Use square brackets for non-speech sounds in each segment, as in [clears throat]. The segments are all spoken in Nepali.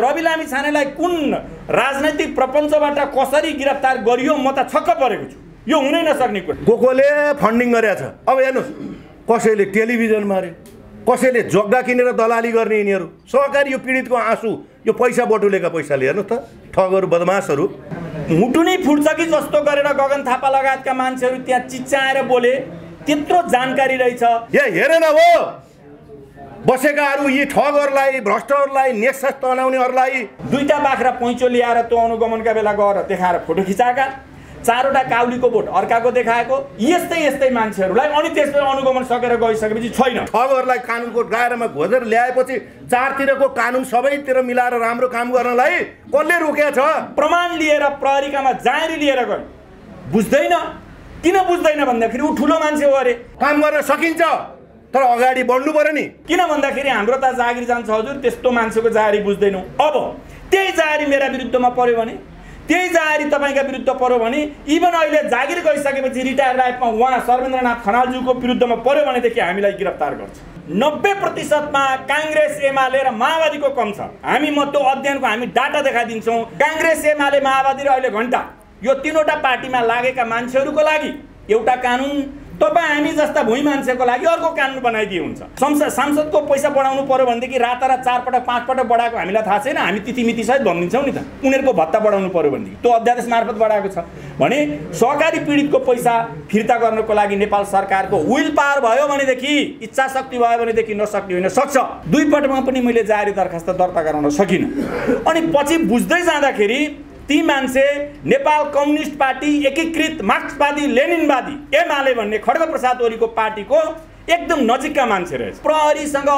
रवि लामी छानेलाई कुन राजनैतिक प्रपञ्चबाट कसरी गिरफ्तार गरियो म त छक्क परेको छु। यो हुनै नसक्ने कुरा। को कोले फन्डिङ गरेको छ। अब हेर्नुहोस् कसैले टेलिभिजन मारे कसैले जग्गा किनेर दलाली गर्ने यिनीहरू सहकारी यो पीडितको आँसु यो पैसा बटुलेका पैसाले। हेर्नुहोस् त ठगहरू बदमासहरू मुटु नै फुट्छ कि जस्तो गरेर गगन थापा लगायतका मान्छेहरू त्यहाँ चिच्चाएर बोले त्यत्रो जानकारी रहेछ। ए हेरेन हो। बसेकाहरू यी ठगहरूलाई भ्रष्टहरूलाई नेक्सस तनाउनेहरूलाई दुईटा बाख्रा पैँचो ल्याएर त्यो अनुगमनका बेला गएर देखाएर फोटो खिचाएका। चारवटा काउलीको भोट अर्काको देखाएको। यस्तै यस्तै मान्छेहरूलाई अनि त्यसपछि अनुगमन सकेर गइसकेपछि छैन। ठगहरूलाई कानुनको दायरामा खोजेर ल्याएपछि चारतिरको कानुन सबैतिर मिलाएर राम्रो काम गर्नलाई कसले रोकेको छ? प्रमाण लिएर प्रहरीकामा जाँरी लिएर गयो। बुझ्दैन। किन बुझ्दैन भन्दाखेरि ऊ ठुलो मान्छे हो अरे। काम गर्न सकिन्छ। तर अगाडि बढ्नु पर्यो नि। किन भन्दाखेरि हाम्रो त जागिर जान्छ हजुर त्यस्तो मान्छेको जारी बुझ्दैनौँ। अब त्यही जारी मेरा विरुद्धमा पर्यो भने त्यही जारी तपाईँका विरुद्ध पर्यो भने इभन अहिले जागिर गइसकेपछि रिटायर लाइफमा उहाँ सर्वेन्द्रनाथ खनालज्यूको विरुद्धमा पर्यो भनेदेखि हामीलाई गिरफ्तार गर्छ। नब्बे प्रतिशतमा काङ्ग्रेस एमाले र माओवादीको कम छ। हामी म त्यो अध्ययनको हामी डाटा देखाइदिन्छौँ। काङ्ग्रेस एमाले माओवादी र अहिले घन्टा यो तिनवटा पार्टीमा लागेका मान्छेहरूको लागि एउटा कानुन तपाईँ हामी जस्ता भुइँ मान्छेको लागि अर्को कानुन बनाइदिए हुन्छ। संसद सांसदको पैसा बढाउनु पर्यो भनेदेखि रातारात चारपटक पाँचपटक बढाएको हामीलाई थाहा छैन। हामी तिथिमिति सहित भनिदिन्छौँ नि त। उनीहरूको भत्ता बढाउनु पर्यो भनेदेखि। त्यो अध्यादेश मार्फत बढाएको छ। भने सहकारी पीडितको पैसा फिर्ता गर्नको लागि नेपाल सरकारको विल पावर भयो भनेदेखि इच्छा शक्ति भयो भनेदेखि नसक्ने होइन सक्छ। दुई पटकमा पनि मैले जारी दरखास्त दर्ता गराउन सकिनँ। अनि पछि बुझ्दै जाँदाखेरि ती मान्छे नेपाल कम्युनिस्ट पार्टी एकीकृत मार्क्सवादी लेनिनवादी एमाले भन्ने खड्गप्रसाद ओलीको पार्टीको एकदम नजिकका मान्छे रहेछ। प्रहरीसँग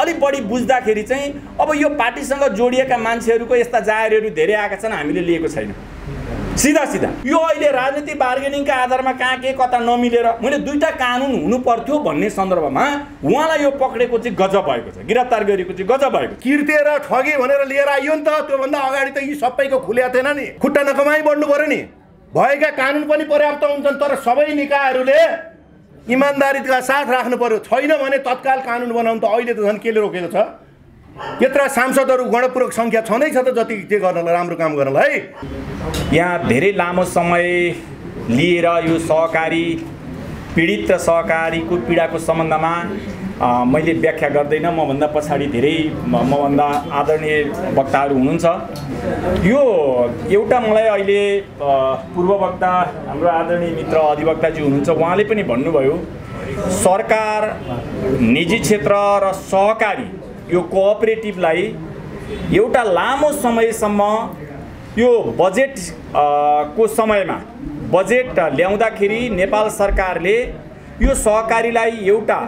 अलिक बढी बुझ्दाखेरि चाहिँ अब यो पार्टीसँग जोडिएका मान्छेहरूको यस्ता जाहेरहरू धेरै आएका छन् हामीले लिएको छैन। सिधा सिधा। यो अहिले राजनीतिक बार्गेनिङका आधारमा कहाँ के कता नमिलेर मैले दुईवटा कानुन हुनु पर्थ्यो भन्ने सन्दर्भमा उहाँलाई यो पक्रेको चाहिँ गजब भएको छ। गिरफ्तार गरेको चाहिँ गजब भएको किर्तेर ठगे भनेर लिएर आइयो नि त त्योभन्दा अगाडि त यी सबैको खुल्या थिएन नि। खुट्टा नकमाई बढ्नु पर्यो नि। भएका कानुन पनि पर्याप्त हुन्छन् तर सबै निकायहरूले इमान्दारीका साथ राख्नु पर्यो। छैन भने तत्काल कानुन बनाउनु त अहिले त झन् केले रोकेको छ? यत्र सांसदहरू गणपूर्वक सङ्ख्या छँदैछ त जति के गर्नलाई राम्रो काम गर्नलाई? यहाँ धेरै लामो समय लिएर यो सहकारी पीडित र सहकारीको पीडाको सम्बन्धमा मैले व्याख्या गर्दैन। मभन्दा पछाडि धेरै मभन्दा आदरणीय वक्ताहरू हुनुहुन्छ। यो एउटा मलाई अहिले पूर्व वक्ता हाम्रो आदरणीय मित्र अधिवक्ताजी हुनुहुन्छ। उहाँले पनि भन्नुभयो सरकार निजी क्षेत्र र सहकारी यो कोअपरेटिभलाई एउटा लामो समयसम्म यो बजेट को समयमा बजेट ल्याउँदाखेरि नेपाल सरकारले यो सहकारीलाई एउटा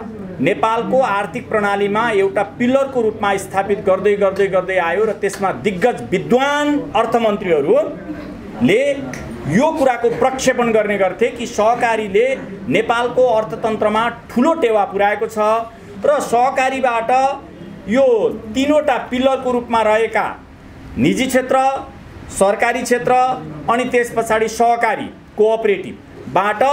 नेपालको आर्थिक प्रणालीमा एउटा पिल्लरको रूपमा स्थापित गर्दै गर्दै गर्दै आयो र त्यसमा दिग्गज विद्वान अर्थमन्त्रीहरूले यो कुराको प्रक्षेपण गर्ने गर्थे कि सहकारीले नेपालको अर्थतन्त्रमा ठुलो टेवा पुर्याएको छ र सहकारीबाट यो तिनवटा पिल्लरको रूपमा रहेका निजी क्षेत्र सरकारी क्षेत्र अनि त्यस पछाडि सहकारी कोअपरेटिभबाट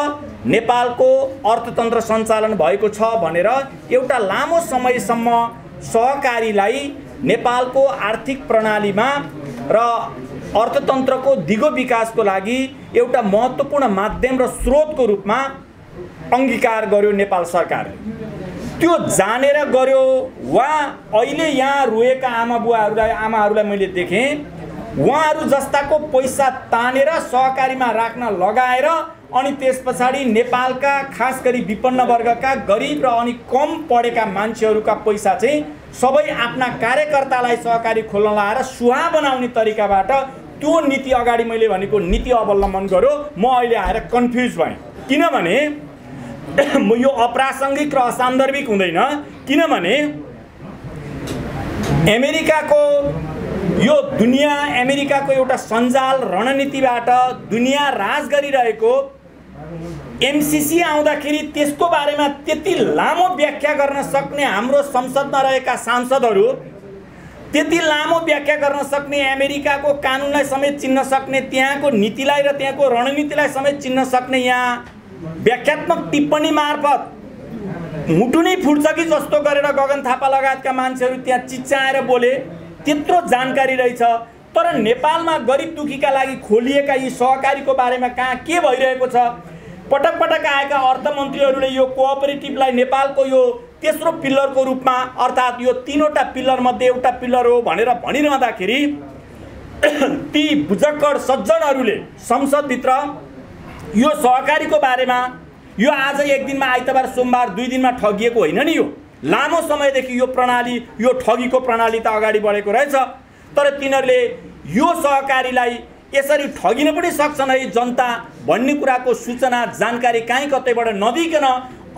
नेपालको अर्थतन्त्र सञ्चालन भएको छ भनेर एउटा लामो समयसम्म सहकारीलाई नेपालको आर्थिक प्रणालीमा र अर्थतन्त्रको दिगो विकासको लागि एउटा महत्त्वपूर्ण माध्यम र स्रोतको रूपमा अङ्गीकार गर्यो नेपाल सरकारले। त्यो जानेर गर्यो वा अहिले यहाँ रोएका आमा बुवाहरूलाई आमाहरूलाई मैले देखेँ उहाँहरू जस्ताको पैसा तानेर सहकारीमा राख्न लगाएर अनि त्यस पछाडि नेपालका खास गरी विपन्न वर्गका गरिब र अनि कम पढेका मान्छेहरूका पैसा चाहिँ सबै आफ्ना कार्यकर्तालाई सहकारी खोल्न लगाएर सुहा बनाउने तरिकाबाट त्यो नीति अगाडि मैले भनेको नीति अवलम्बन गर्यो म अहिले आएर कन्फ्युज भएँ। किनभने म यो अप्रासङ्गिक र असान्दर्भिक हुँदैन। किनभने अमेरिकाको यो दुनियाँ अमेरिकाको एउटा सञ्जाल रणनीतिबाट दुनियाँ राज गरिरहेको एमसिसी आउँदाखेरि त्यसको बारेमा त्यति लामो व्याख्या गर्न सक्ने हाम्रो संसदमा रहेका सांसदहरू त्यति लामो व्याख्या गर्न सक्ने अमेरिकाको कानुनलाई समेत चिन्न सक्ने त्यहाँको नीतिलाई र त्यहाँको रणनीतिलाई समेत चिन्न सक्ने यहाँ व्याख्यात्मक टिप्पणी मार्फत मुटु नै फुट्छ कि जस्तो गरेर गगन थापा लगायतका मान्छेहरू त्यहाँ चिच्चाएर बोले। त्यत्रो जानकारी रहेछ। तर नेपालमा गरिब दुखीका लागि खोलिएका यी सहकारीको बारेमा कहाँ के भइरहेको छ? पटक पटक आएका अर्थमन्त्रीहरूले यो कोअपरेटिभलाई नेपालको यो तेस्रो पिल्लरको रूपमा अर्थात् यो तिनवटा पिल्लरमध्ये एउटा पिल्लर हो भनेर भनिरहँदाखेरि ती बुझक्कड सज्जनहरूले संसदभित्र यो सहकारीको बारेमा यो आज एक दिनमा आइतबार सोमबार दुई दिनमा ठगिएको होइन नि यो। लामो समयदेखि यो प्रणाली यो ठगीको प्रणाली त अगाडि बढेको रहेछ। तर तिनीहरूले यो सहकारीलाई यसरी ठगिन पनि सक्छन् है जनता भन्ने कुराको सूचना जानकारी कहीँ कतैबाट नदिकन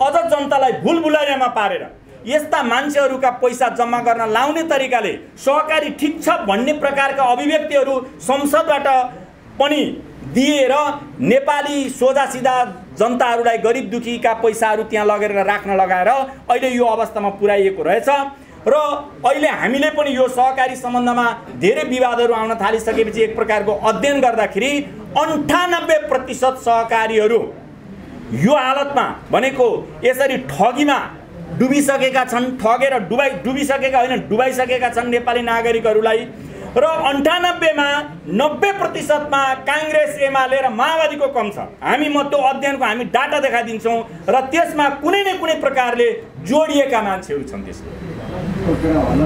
अझ जनतालाई भुलभुलैयामा पारेर यस्ता मान्छेहरूका पैसा जम्मा गर्न लाउने तरिकाले सहकारी ठिक छ भन्ने प्रकारका अभिव्यक्तिहरू संसदबाट पनि दिएर नेपाली सोझा सिधा जनताहरूलाई गरिब दुखीका पैसाहरू त्यहाँ लगेर राख्न लगाएर अहिले यो अवस्थामा पुर्याइएको रहेछ। र अहिले हामीले पनि यो सहकारी सम्बन्धमा धेरै विवादहरू आउन थालिसकेपछि एक प्रकारको अध्ययन गर्दाखेरि अन्ठानब्बे प्रतिशत सहकारीहरू यो हालतमा भनेको यसरी ठगीमा डुबिसकेका छन् ठगेर डुबाइ डुबिसकेका होइन डुबाइसकेका छन् नेपाली नागरिकहरूलाई। र अन्ठानब्बेमा नब्बे प्रतिशतमा काङ्ग्रेस एमाले र माओवादीको कम छ। हामी म त्यो अध्ययनको हामी डाटा देखाइदिन्छौँ र त्यसमा कुनै न कुनै प्रकारले जोडिएका मान्छेहरू छन् त्यसमा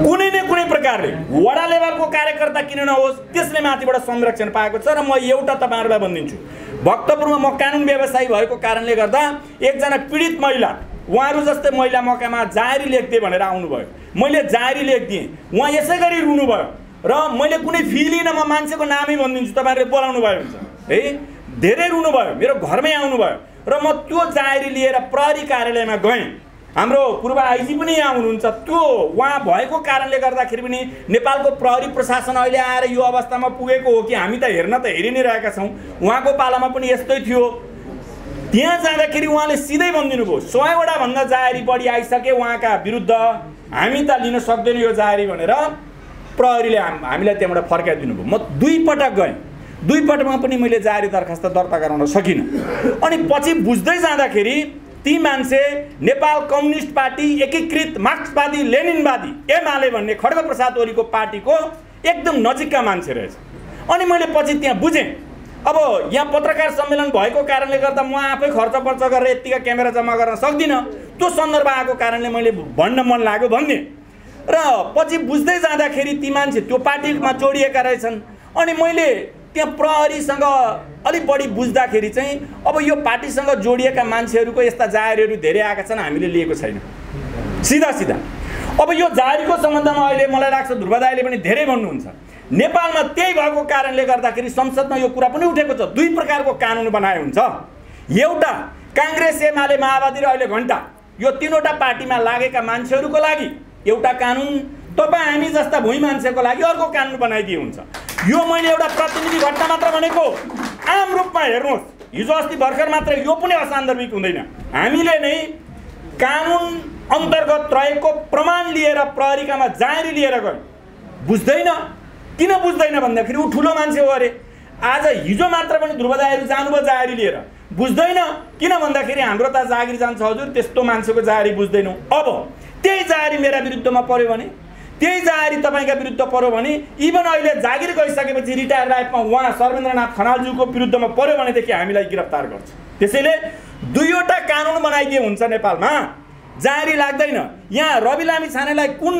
कुनै न कुनै प्रकारले वडा लेभलको कार्यकर्ता किन नहोस् त्यसले माथिबाट संरक्षण पाएको छ र म एउटा तपाईँहरूलाई भनिदिन्छु। भक्तपुरमा म कानुन व्यवसायी भएको कारणले गर्दा एकजना पीडित महिला उहाँहरू जस्तै महिला मकामा जाहेरी लेख्दै भनेर आउनुभयो। मैले जाहेरी लेखिदिएँ। उहाँ यसै गरी रुनुभयो। र मैले कुनै फी लिनँ म मान्छेको नामै भनिदिन्छु तपाईँहरूले बोलाउनु भयो हुन्छ है? धेरै रुनुभयो। मेरो घरमै आउनुभयो। र म त्यो जाहेरी लिएर प्रहरी कार्यालयमा गएँ। हाम्रो पूर्व आइजी पनि यहाँ हुनुहुन्छ। त्यो उहाँ भएको कारणले गर्दाखेरि पनि नेपालको प्रहरी प्रशासन अहिले आएर यो अवस्थामा पुगेको हो कि हामी त हेर्न त हेरि नै रहेका छौँ। उहाँको पालामा पनि यस्तै थियो। त्यहाँ जाँदाखेरि उहाँले सिधै भनिदिनु भयो सयवटा भन्दा जाहेरी बढी आइसके उहाँका विरुद्ध। हामी त लिन सक्दैनौँ यो जाहेरी भनेर। प्रहरीले हाम हामीलाई त्यहाँबाट फर्काइदिनु भयो म दुई पटक गएँ। दुई पटकमा पनि मैले जारी दरखास्त दर्ता गराउन सकिनँ। अनि पछि बुझ्दै जाँदाखेरि ती मान्छे नेपाल कम्युनिस्ट पार्टी एकीकृत मार्क्सवादी लेनिनवादी एमाले भन्ने खड्गप्रसाद ओलीको पार्टीको एकदम नजिकका मान्छे रहेछ। अनि मैले पछि त्यहाँ बुझेँ। अब यहाँ पत्रकार सम्मेलन भएको कारणले गर्दा म आफै खर्च पर्च गरेर यत्तिका क्यामेरा जम्मा गर्न सक्दिनँ। त्यो सन्दर्भ आएको कारणले मैले भन्न मन लाग्यो भन्ने। र पछि बुझ्दै जाँदाखेरि ती मान्छे त्यो पार्टीमा जोडिएका रहेछन्। अनि मैले त्यहाँ प्रहरीसँग अलिक बढी बुझ्दाखेरि चाहिँ अब यो पार्टीसँग जोडिएका मान्छेहरूको यस्ता जाहेरीहरू धेरै आएका छन् हामीले लिएको छैन। सिधा सिधा। अब यो जारीको सम्बन्धमा अहिले मलाई लाग्छ ध्रुवदाईले पनि धेरै भन्नुहुन्छ। नेपालमा त्यही भएको कारणले गर्दाखेरि संसदमा यो कुरा पनि उठेको छ। दुई प्रकारको कानुन बनाए हुन्छ। एउटा काङ्ग्रेस एमाले माओवादी र अहिले घन्टा यो तिनवटा पार्टीमा लागेका मान्छेहरूको लागि। एउटा कानुन तपाईँ हामी जस्ता भुइँ मान्छेको लागि अर्को कानुन बनाइदिए हुन्छ। यो मैले एउटा प्रतिनिधि घटना मात्र भनेको। आम रूपमा हेर्नुहोस् हिजो अस्ति भर्खर मात्र यो पनि असान्दर्भिक हुँदैन। हामीले नै कानुन अन्तर्गत रहेको प्रमाण लिएर प्रहरीकामा जाहेरी लिएर गयो। बुझ्दैन? किन बुझ्दैन भन्दाखेरि ऊ ठुलो मान्छे हो अरे। आज हिजो मात्र पनि ध्रुवदायहरू जानुभयो जाहेरी लिएर। बुझ्दैन? किन भन्दाखेरि हाम्रो त जागिर जान्छ हजुर त्यस्तो मान्छेको जाहेरी बुझ्दैनौँ। अब त्यही जाहेरी मेरा विरुद्धमा पऱ्यो भने त्यही जाहेरी तपाईँका विरुद्ध पऱ्यो भने इभन अहिले जागिर गइसकेपछि रिटायर लाइफमा उहाँ सर्वेन्द्रनाथ खनालज्यूको विरुद्धमा पऱ्यो भनेदेखि हामीलाई गिरफ्तार गर्छ। त्यसैले दुईवटा कानुन बनाइदिए हुन्छ नेपालमा। जाहेरी लाग्दैन। यहाँ रवि लामी छानेलाई कुन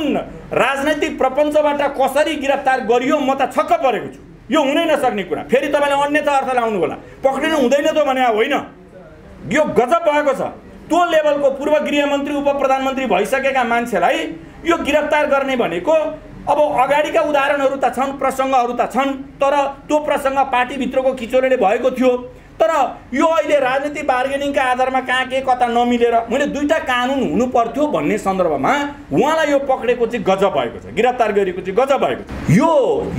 राजनैतिक प्रपञ्चबाट कसरी गिरफ्तार गरियो म त छक्क परेको छु। यो हुनै नसक्ने कुरा। फेरि तपाईँले अन्यथा अर्थ लाउनु होला पक्रिनु हुँदैन त भने होइन। यो गजब भएको छ। त्यो लेभलको पूर्व गृहमन्त्री उप प्रधानमन्त्री भइसकेका मान्छेलाई यो गिरफ्तार गर्ने भनेको अब अगाडिका उदाहरणहरू त छन् प्रसङ्गहरू त छन् तर त्यो प्रसङ्ग पार्टीभित्रको खिचोलेले भएको थियो। तर यो अहिले राजनीतिक बार्गेनिङका आधारमा कहाँ के कता नमिलेर मैले दुईवटा कानुन हुनु पर्थ्यो भन्ने सन्दर्भमा उहाँलाई यो पक्रेको चाहिँ गजब भएको छ गिरफ्तार गरेको चाहिँ गजब भएको छ। यो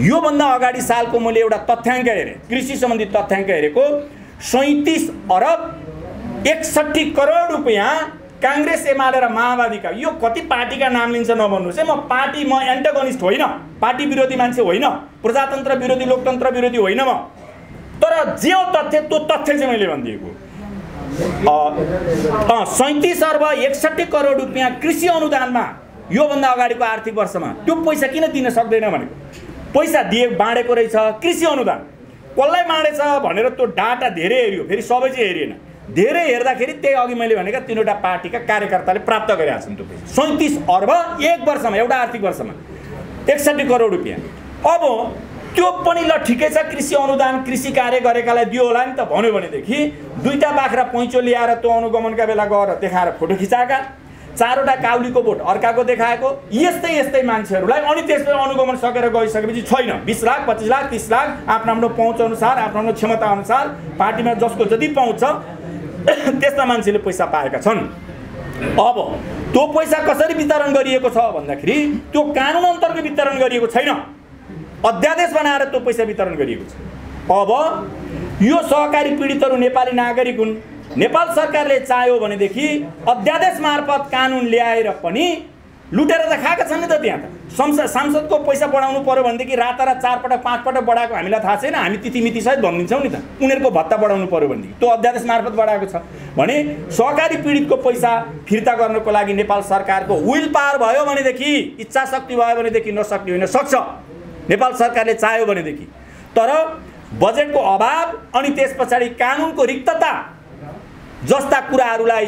योभन्दा अगाडि सालको मैले एउटा तथ्याङ्क हेरेँ कृषि सम्बन्धी तथ्याङ्क हेरेको सैँतिस अरब एकसट्ठी करोड रुपियाँ काङ्ग्रेस एमाले र माओवादीका यो कति पार्टीका नाम लिन्छ नभन्नुहोस् है। म पार्टी म एन्टागोनिस्ट होइन। पार्टी विरोधी मान्छे होइन। प्रजातन्त्र विरोधी लोकतन्त्र विरोधी होइन म। तर जे हो तथ्य त्यो तथ्य चाहिँ मैले भनिदिएको। सैँतिस अर्ब एकसट्ठी करोड रुपियाँ कृषि अनुदानमा योभन्दा अगाडिको आर्थिक वर्षमा त्यो पैसा किन दिन सक्दैन भनेको? पैसा दिए बाँडेको रहेछ। कृषि अनुदान। कसलाई बाँडेछ भनेर त्यो डाटा धेरै हेऱ्यो। फेरि सबै चाहिँ हेरिएन। धेरै हेर्दाखेरि त्यही अघि मैले भनेका तिनवटा पार्टीका कार्यकर्ताले प्राप्त गरेका छन् पैसा। सैँतिस अर्ब एक वर्षमा एउटा आर्थिक वर्षमा एकसट्ठी करोड रुपियाँ। अब त्यो पनि ल ठिकै छ कृषि अनुदान कृषि कार्य गरेकालाई दियो होला नि त भन्यो भनेदेखि दुईवटा बाख्रा पैँचो ल्याएर त्यो अनुगमनका बेला गएर देखाएर फोटो खिचाएका चारवटा काउलीको बोट अर्काको देखाएको यस्तै यस्तै मान्छेहरूलाई अनि त्यसपछि अनुगमन सकेर गइसकेपछि छैन। बिस लाख पच्चिस लाख तिस लाख आफ्नो आफ्नो पहुँच अनुसार आफ्नो आफ्नो क्षमता अनुसार पार्टीमा जसको जति पाउँछ [laughs] त्यस्ता मान्छेले पैसा पाएका छन्। अब त्यो पैसा कसरी वितरण गरिएको छ भन्दाखेरि त्यो कानुन अन्तर्गत वितरण गरिएको छैन। अध्यादेश बनाएर त्यो पैसा वितरण गरिएको छ। अब यो सहकारी पीडितहरू नेपाली नागरिक हुन्। नेपाल सरकारले चाह्यो भनेदेखि अध्यादेश मार्फत कानुन ल्याएर पनि लुटेर त खाएका छन् नि त त्यहाँ त। संसद सांसदको पैसा बढाउनु पऱ्यो भनेदेखि रातारात चारपटक पाँचपटक बढाएको हामीलाई थाहा छैन। हामी तिथिमितिसहित भनिदिन्छौँ नि त। उनीहरूको भत्ता बढाउनु पऱ्यो भनेदेखि। त्यो अध्यादेश मार्फत बढाएको छ। भने सहकारी पीडितको पैसा फिर्ता गर्नको लागि नेपाल सरकारको विल पावर भयो भनेदेखि इच्छा शक्ति भयो भनेदेखि नसक्ने होइन सक्छ। नेपाल सरकारले चाह्यो भनेदेखि। तर बजेटको अभाव अनि त्यस पछाडि कानुनको रिक्तता जस्ता कुराहरूलाई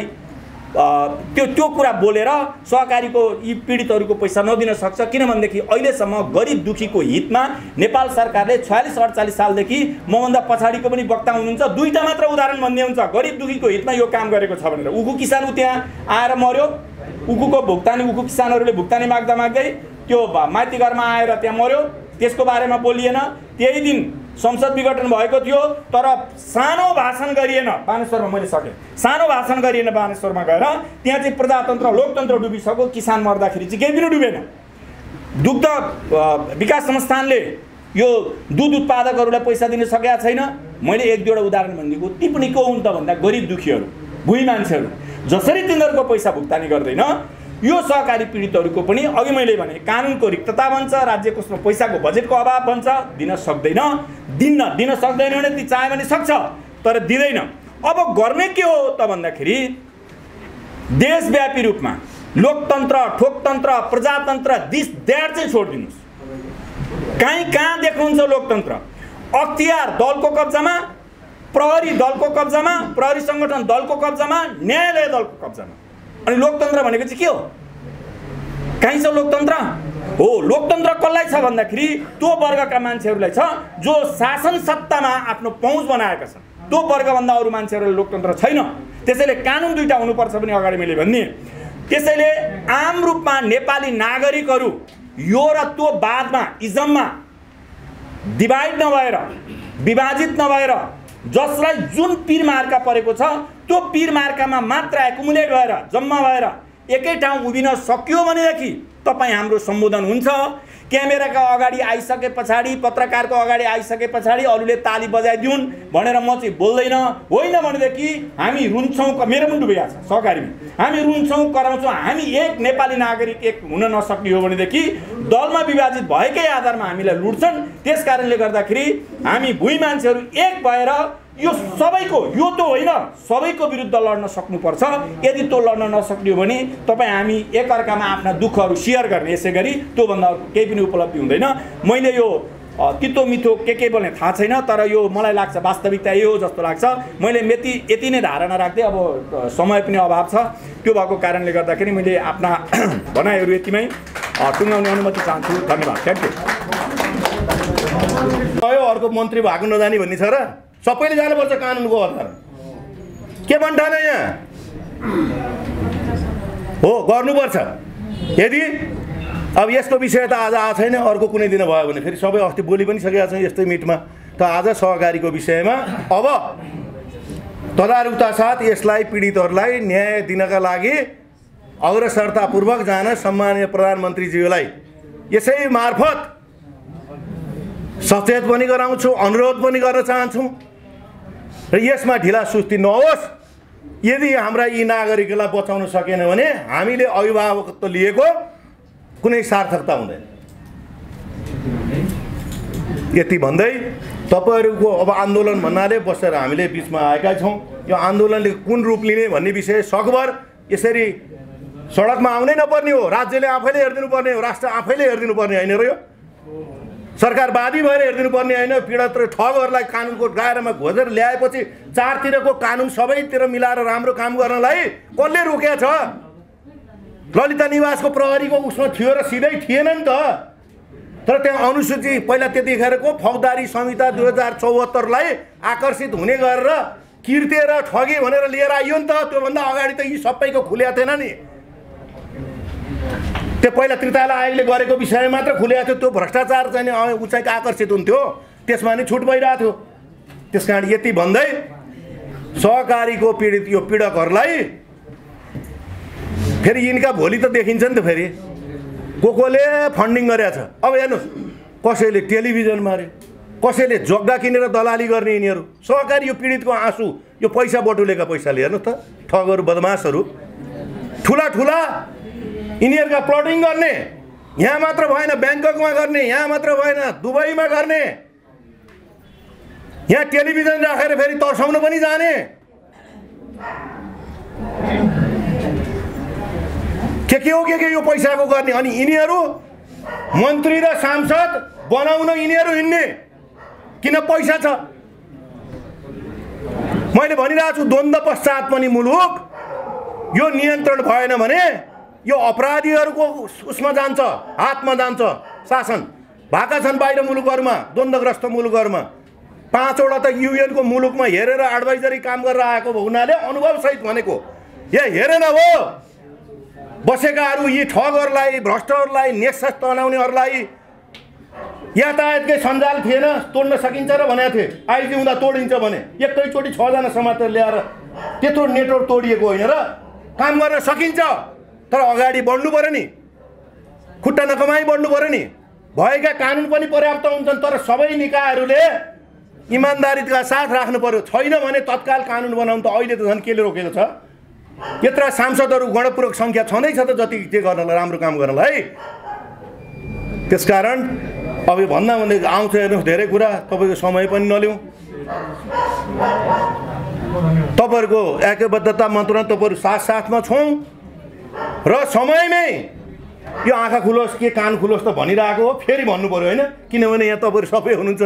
त्यो त्यो कुरा बोलेर सहकारीको यी पीडितहरूको पैसा नदिन सक्छ। किनभनेदेखि अहिलेसम्म गरिब दुखीको हितमा नेपाल सरकारले छयालिस अडचालिस सालदेखि मभन्दा पछाडिको पनि वक्ता हुनुहुन्छ। दुईवटा मात्र उदाहरण भन्ने हुन्छ। गरिब दुखीको हितमा यो काम गरेको छ भनेर। उखु किसान ऊ त्यहाँ आएर मऱ्यो उखुको भुक्तानी उखु किसानहरूले भुक्तानी माग्दा माग्दै त्यो माइती घरमा आएर त्यहाँ मऱ्यो त्यसको बारेमा बोलिएन। त्यही दिन संसद विघटन भएको थियो तर सानो भाषण गरिएन। बानेश्वरमा मैले सकेँ। सानो भाषण गरिएन बानेश्वरमा गएर। त्यहाँ चाहिँ प्रजातन्त्र लोकतन्त्र डुबिसक्यो। किसान मर्दाखेरि चाहिँ केही पनि डुबेन। दुग्ध विकास संस्थानले यो दुध उत्पादकहरूलाई पैसा दिन सकेका छैन। मैले एक दुईवटा उदाहरण भनिदिएको। पनि को हुन् त भन्दा गरिब दुखीहरू भुइँ मान्छेहरू। जसरी तिनीहरूको पैसा भुक्तानी गर्दैन यो सहकारी पीडितहरूको पनि अघि मैले भने कानुनको रिक्तता भन्छ राज्यको पैसाको बजेटको अभाव भन्छ दिन सक्दैन। दिन्न दिन सक्दैन भने ती चाह्यो भने सक्छ तर दिँदैन। अब गर्ने के हो त भन्दाखेरि देशव्यापी रूपमा लोकतन्त्र ठोकतन्त्र प्रजातन्त्र दिस द्याड चाहिँ छोडिदिनुहोस्। कहीँ कहाँ देख्नुहुन्छ लोकतन्त्र? अख्तियार दलको कब्जामा प्रहरी दलको कब्जामा प्रहरी सङ्गठन दलको कब्जामा न्यायालय दलको कब्जामा। अनि लोकतन्त्र भनेको चाहिँ के हो? कहीँ छ लोकतन्त्र? हो लोकतन्त्र कसलाई छ भन्दाखेरि त्यो वर्गका मान्छेहरूलाई छ जो शासन सत्तामा आफ्नो पहुँच बनाएका छन्। त्यो वर्गभन्दा अरू मान्छेहरूलाई लोकतन्त्र छैन। त्यसैले कानुन दुइटा हुनुपर्छ पनि अगाडि मैले भन्ने। त्यसैले आम रूपमा नेपाली नागरिकहरू यो र त्यो बादमा इजममा डिभाइड नभएर विभाजित नभएर जसलाई जुन पिर मार्का परेको छ त्यो पिर मार्कामा मात्र एकुमुलेट भएर जम्मा भएर एकै ठाउँ उभिन सकियो भनेदेखि तपाईँ हाम्रो सम्बोधन हुन्छ। क्यामेराका अगाडि आइसके पछाडि पत्रकारको अगाडि आइसके पछाडि अरूले ताली बजाइदिउन् भनेर म चाहिँ बोल्दैन। होइन भनेदेखि हामी रुन्छौँ मेरो पनि डुबेको छ सहकारीमा हामी रुन्छौँ कराउँछौँ। हामी एक नेपाली नागरिक एक हुन नसक्ने हो भनेदेखि दलमा विभाजित भएकै आधारमा हामीलाई लुट्छन्। त्यस कारणले गर्दाखेरि हामी भुइँ मान्छेहरू एक भएर यो सबैको यो त होइन सबैको विरुद्ध लड्न सक्नुपर्छ। यदि त्यो लड्न नसक्ने हो भने तपाईँ हामी एकअर्कामा आफ्ना दुःखहरू सेयर गर्ने यसै गरी त्योभन्दा केही पनि उपलब्धि हुँदैन। मैले यो तितो मिठो के के बोल्ने थाहा छैन तर यो मलाई लाग्छ वास्तविकता यो जस्तो लाग्छ। मैले यति यति नै धारणा राख्दै अब समय पनि अभाव छ। त्यो भएको कारणले गर्दाखेरि मैले आफ्ना [clears throat] भनाइहरू यतिमै टुङ्गाउने अनुमति चाहन्छु। धन्यवाद। थ्याङ्क यू अर्को मन्त्री भएको नजाने भन्ने छ र। सबैले जानुपर्छ कानुनको आधार के भन्ठान यहाँ? हो गर्नुपर्छ। यदि अब यसको विषय त आज आएको छैन अर्को कुनै दिन भयो भने फेरि सबै अस्ति बोली पनि सकेका छौँ यस्तै मिटमा। त आज सहकारीको विषयमा अब तदारुकता साथ यसलाई पीडितहरूलाई न्याय दिनका लागि अग्रसरतापूर्वक जान सम्मानीय प्रधानमन्त्रीज्यूलाई यसै मार्फत सचेत पनि गराउँछु अनुरोध पनि गर्न चाहन्छौँ। र यसमा ढिला सुस्ती नहोस्। यदि हाम्रा यी नागरिकलाई बचाउन सकेन भने हामीले अभिभावकत्व लिएको कुनै सार्थकता हुँदैन। यति भन्दै तपाईँहरूको अब आन्दोलन भन्नाले बसेर हामीले बिचमा आएका छौँ। यो आन्दोलनले कुन रूप लिने भन्ने विषय सकभर यसरी सडकमा आउनै नपर्ने हो। राज्यले आफैले हेरिदिनु पर्ने हो। राष्ट्र आफैले हेरिदिनु पर्ने होइन र यो? सरकार बादी भएर हेरिदिनु पर्ने होइन पीडित र ठगहरूलाई कानुनको दायरामा खोजेर ल्याएपछि चारतिरको कानुन सबैतिर मिलाएर राम्रो काम गर्नलाई कसले रोकेको छ? ललिता निवासको प्रहरीको उसमा थियो र सिधै थिएन नि त। तर त्यहाँ अनुसूची पहिला त्यतिखेरको फौजदारी संहिता दुई हजार चौहत्तरलाई आकर्षित हुने गरेर किर्ते र ठगे भनेर लिएर आइयो नि त। त्योभन्दा अगाडि त यी सबैको खुल्या थिएन नि। त्यो पहिला त्रिताला आयोगले गरेको विषयमा मात्र खुलेको थियो त्यो भ्रष्टाचार चाहिँ चाहिँ आकर्षित हुन्थ्यो। त्यसमा नि छुट भइरहेको थियो। त्यस कारण यति भन्दै सहकारीको पीडित यो पीडकहरूलाई फेरि यिनका भोलि त देखिन्छ नि त फेरि। को कोले फन्डिङ गरेछ अब हेर्नुहोस् कसैले टेलिभिजन मारे कसैले जग्गा किनेर दलाली गर्ने यिनीहरू। सहकारी यो पीडितको आँसु यो पैसा बटुलेका पैसाले हेर्नुहोस् त ठगहरू बदमासहरू। ठुला ठुला यिनीहरूका प्लटिङ गर्ने यहाँ मात्र भएन ब्याङ्ककमा गर्ने यहाँ मात्र भएन दुबईमा गर्ने। यहाँ टेलिभिजन राखेर फेरि तर्साउन पनि जाने। के के हो के के यो पैसाको गर्ने? अनि यिनीहरू मन्त्री र सांसद बनाउन यिनीहरू हिँड्ने। किन पैसा छ? मैले भनिरहेको छु द्वन्द्व पश्चात पनि मुलुक। यो नियन्त्रण भएन भने यो अपराधीहरूको उसमा जान्छ हातमा जान्छ। शासन भएका छन् बाहिर मुलुकहरूमा द्वन्द्वग्रस्त मुलुकहरूमा। पाँचवटा त युएनको मुलुकमा हेरेर एडभाइजरी काम गरेर आएको हुनाले अनुभवसहित भनेको। ए हेरेन हो। बसेकाहरू यी ठगहरूलाई भ्रष्टहरूलाई नेक्सस तनाउनेहरूलाई यातायातकै सञ्जाल थिएन तोड्न सकिन्छ र भनेको थिएँ। आइजी हुँदा तोडिन्छ भने। एकैचोटि छजना समातेर ल्याएर त्यत्रो नेटवर्क तोडिएको होइन र काम गर्न सकिन्छ। तर अगाडि बढ्नु पऱ्यो नि। खुट्टा नकमाई बढ्नु पऱ्यो नि। भएका कानुन पनि पर्याप्त हुन्छन् तर सबै निकायहरूले इमान्दारीका साथ राख्नु पर्यो। छैन भने तत्काल कानुन बनाउनु त अहिले त झन् केले रोकेको छ? यत्र सांसदहरू गणपूर्वक सङ्ख्या छँदैछ त जति के गर्नलाई राम्रो काम गर्नलाई त्यसकारण अब भन्दा भन्दै आउँछ हेर्नुहोस् धेरै कुरा। तपाईँको समय पनि नलिउँ। तपाईँहरूको एकबद्धता मन्त्रमा तपाईँहरू साथ साथमा छौँ। र समयमै यो आँखा खुलोस् के कान खुलोस् त भनिरहेको हो फेरि भन्नु पऱ्यो होइन? किनभने यहाँ तपाईँहरू सबै हुनुहुन्छ।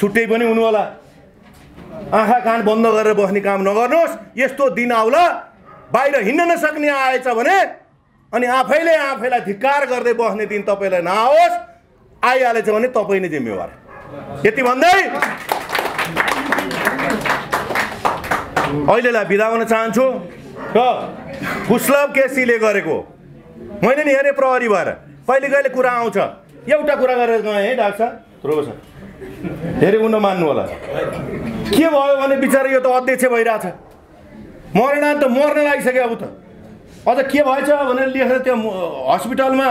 छुट्टै पनि हुनु होला आँखा कान बन्द गरेर बस्ने काम नगर्नुहोस्। यस्तो दिन आउला बाहिर हिँड्न नसक्ने आएछ भने अनि आफैले आफैलाई धिक्कार गर्दै बस्ने दिन तपाईँलाई नआओस्। आइहालेछ भने तपाईँ नै जिम्मेवार। यति भन्दै अहिलेलाई बिदा हुन चाहन्छु। र फुस्लभ केसीले गरेको। मैले नि हेरेँ प्रहरी भएर कहिले कहिले कुरा आउँछ? एउटा कुरा गरेर गएँ है डाक्टर साहब? ध्रुव सर। धेरै उन मान्नु होला। के भयो भने बिचरा यो त अध्यक्ष भइरहेछ। मरेन त मर्न लागिसक्यो अब त। अझ के भएछ भनेर लेखेर त्यो हस्पिटलमा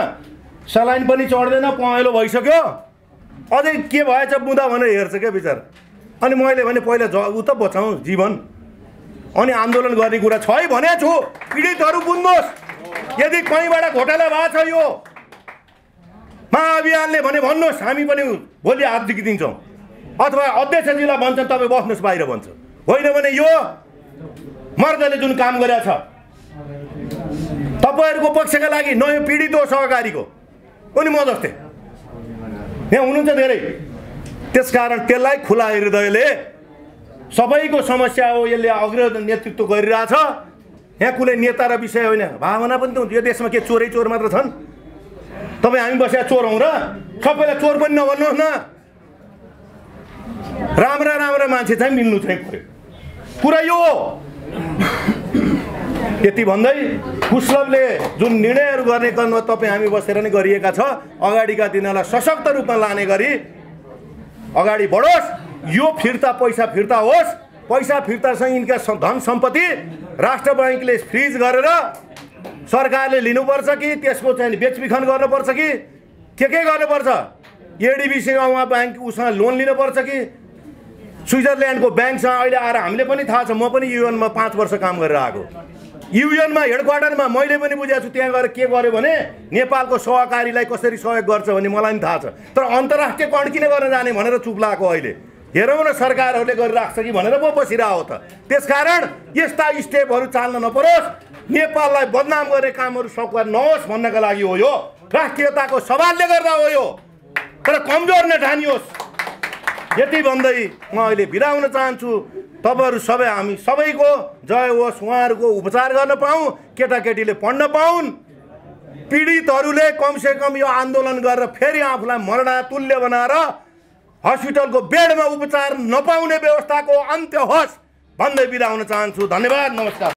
सलाइन पनि चढ्दैन पहेँलो भइसक्यो। अझै के भएछ बुँदा भनेर हेर्छ क्या बिचरा। अनि मैले भने पहिला ज ऊ त बचाउँ जीवन। अनि आन्दोलन गर्ने कुरा छ है भनेको छु। पीडितहरू बुझ्नुहोस्। यदि कहीँबाट घोटाला भएको छ यो महाअभियानले भने भन्नुहोस्। हामी पनि भोलि हात दिन्छौँ। अथवा अध्यक्षजीलाई भन्छन् तपाईँ बस्नुहोस् बाहिर भन्छ होइन भने यो मर्दले जुन काम गरेछ तपाईँहरूको पक्षका लागि नयाँ पीडित हो सहकारीको। पनि म जस्तै। यहाँ हुनुहुन्छ धेरै। त्यसकारण त्यसलाई खुला हृदयले सबैको समस्या हो यसले अग्र नेतृत्व गरिरहेछ। यहाँ कुनै नेता र विषय होइन। भावना पनि त हुन्छ। यो देशमा के चोरै चोर मात्र छन्? तपाईँ हामी बसेर चोर हौँ र? सबैलाई चोर पनि नभन्नुहोस् न। राम्रा राम्रा मान्छे चाहिँ मिल्नु चाहिँ पऱ्यो। कुरा यो यति भन्दै कुशलभले जुन निर्णयहरू गर्ने क्रममा तपाईँ हामी बसेर नै गरिएका छ अगाडिका दिनलाई सशक्त रूपमा लाने गरी अगाडि बढोस्। यो फिर्ता पैसा फिर्ता होस्। पैसा फिर्तासँग यिनका धन सम्पत्ति राष्ट्र ब्याङ्कले फ्रिज गरेर सरकारले लिनुपर्छ कि त्यसको चाहिँ बेचबिखन गर्नुपर्छ कि? के के गर्नुपर्छ? एडिबिसीमा उहाँ ब्याङ्क उसँग लोन लिनुपर्छ कि? स्विजरल्यान्डको ब्याङ्कसँग अहिले आएर हामीले पनि थाहा छ म पनि युएनमा पाँच वर्ष काम गरेर आएको। युएनमा हेड क्वार्टरमा मैले पनि बुझेको छु त्यहाँ गएर के गर्यो भने नेपालको सहकारीलाई कसरी सहयोग गर्छ भन्ने मलाई पनि थाहा छ। तर अन्तर्राष्ट्रिय कण किन गर्न जाने भनेर चुप लागेको अहिले? हेरौँ न सरकारहरूले गरिराख्छ कि भनेर पो बसिरहेको त। त्यसकारण यस्ता स्टेपहरू चाल्न नपरोस्। नेपाललाई बदनाम गर्ने कामहरू सौकार नहोस् भन्नका लागि हो यो। राष्ट्रियताको सवालले गर्दा हो यो। तर कमजोर नठानियोस् यति भन्दै म अहिले बिराउन चाहन्छु। तपाईँहरू सबै हामी सबैको जय होस् उहाँहरूको उपचार गर्न पाऊँ केटाकेटीले पढ्न पाउन् पीडितहरूले कमसेकम यो आन्दोलन गरेर फेरि आफूलाई मरणा तुल्य बनाएर हस्पिटलको बेडमा उपचार नपाउने व्यवस्थाको अन्त्य होस्। भन्दै बिदा हुन चाहन्छु। धन्यवाद नमस्कार।